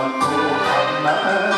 Muhammad